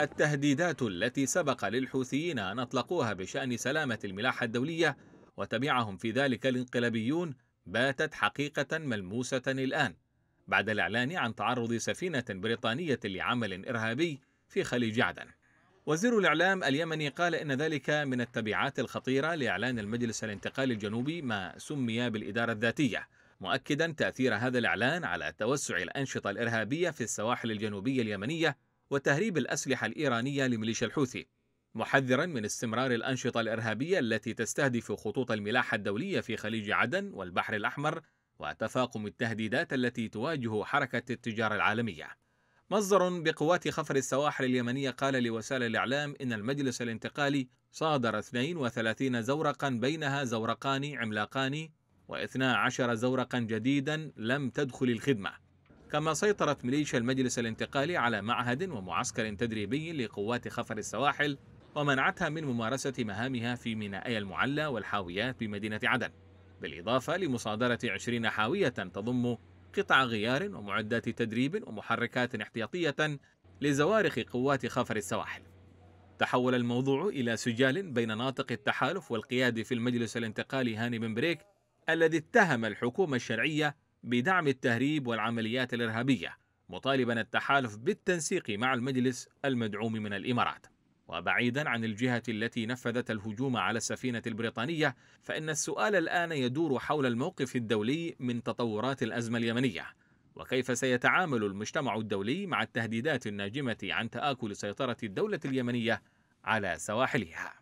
التهديدات التي سبق للحوثيين أن أطلقوها بشأن سلامة الملاحة الدولية وتبعهم في ذلك الانقلابيون باتت حقيقة ملموسة الآن بعد الإعلان عن تعرض سفينة بريطانية لعمل إرهابي في خليج عدن. وزير الإعلام اليمني قال إن ذلك من التبعات الخطيرة لإعلان المجلس الانتقالي الجنوبي ما سمي بالإدارة الذاتية، مؤكدا تأثير هذا الإعلان على توسع الأنشطة الإرهابية في السواحل الجنوبية اليمنية وتهريب الأسلحة الإيرانية لميليشيا الحوثي. محذرا من استمرار الأنشطة الإرهابية التي تستهدف خطوط الملاحة الدولية في خليج عدن والبحر الأحمر وتفاقم التهديدات التي تواجه حركة التجارة العالمية. مصدر بقوات خفر السواحل اليمنية قال لوسائل الإعلام إن المجلس الانتقالي صادر 32 زورقا بينها زورقان عملاقان و12 زورقا جديدا لم تدخل الخدمة كما سيطرت ميليشيا المجلس الانتقالي على معهد ومعسكر تدريبي لقوات خفر السواحل ومنعتها من ممارسة مهامها في مينائي المعلى والحاويات بمدينة عدن بالإضافة لمصادرة 20 حاوية تضم قطع غيار ومعدات تدريب ومحركات احتياطية لزوارق قوات خفر السواحل. تحول الموضوع إلى سجال بين ناطق التحالف والقيادة في المجلس الانتقالي هاني بن بريك الذي اتهم الحكومة الشرعية بدعم التهريب والعمليات الإرهابية مطالبا التحالف بالتنسيق مع المجلس المدعوم من الإمارات. وبعيدا عن الجهة التي نفذت الهجوم على السفينة البريطانية فإن السؤال الآن يدور حول الموقف الدولي من تطورات الأزمة اليمنية. وكيف سيتعامل المجتمع الدولي مع التهديدات الناجمة عن تآكل سيطرة الدولة اليمنية على سواحلها؟